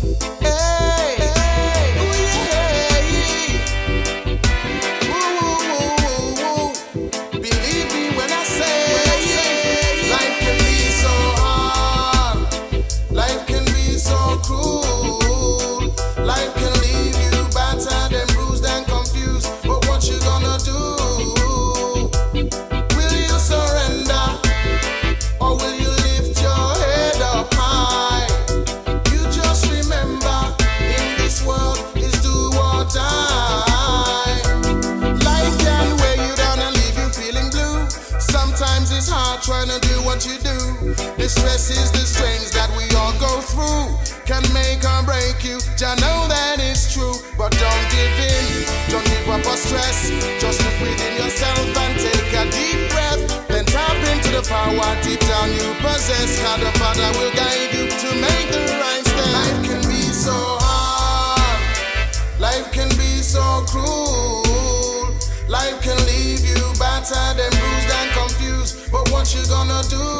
Bye. Stress is the strains that we all go through. Can make or break you. Jah know that it's true, but don't give in. Don't give up on stress. Just look within yourself and take a deep breath. Then tap into the power deep down you possess. God the Father will guide you to make the right step. Life can be so hard. Life can be so cruel. Life can leave you battered and bruised and confused. But what you gonna do?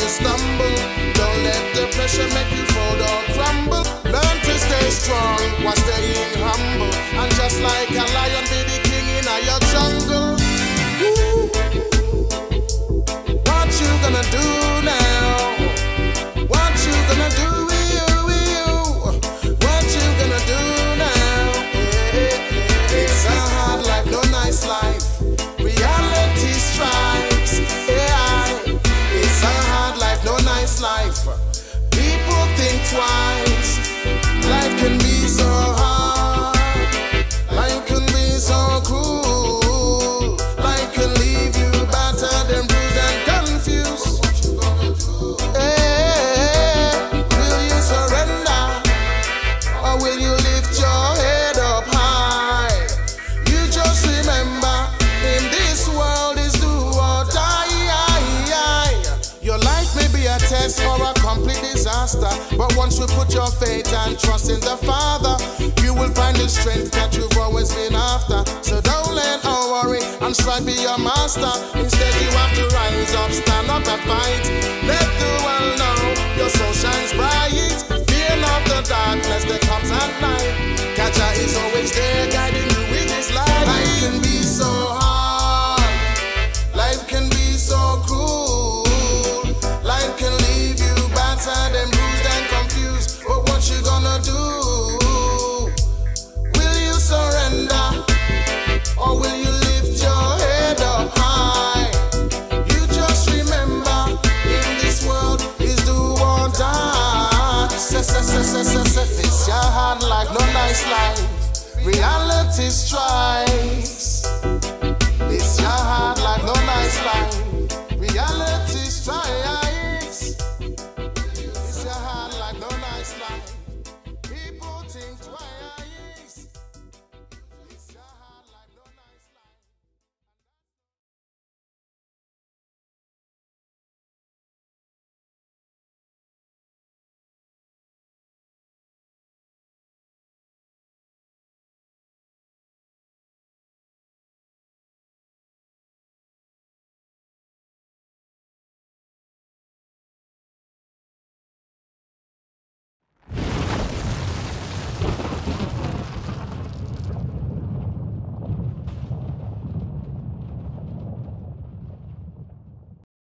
You stumble. Don't let the pressure make once you put your faith and trust in the Father, you will find the strength that you've always been after. So don't let all worry and strive be your master. Instead, you have to rise up, stand up and fight. Let the world know your soul shines bright. Fear not the This life, no nice life. Reality strikes.